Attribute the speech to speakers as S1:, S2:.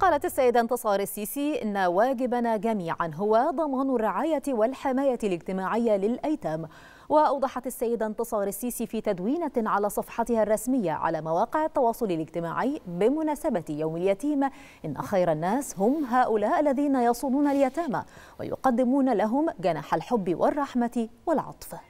S1: قالت السيدة انتصار السيسي إن واجبنا جميعا هو ضمان الرعاية والحماية الاجتماعية للأيتام. وأوضحت السيدة انتصار السيسي في تدوينة على صفحتها الرسمية على مواقع التواصل الاجتماعي بمناسبة يوم اليتيم. إن خير الناس هم هؤلاء الذين يصونون اليتامى ويقدمون لهم جناح الحب والرحمة والعطف.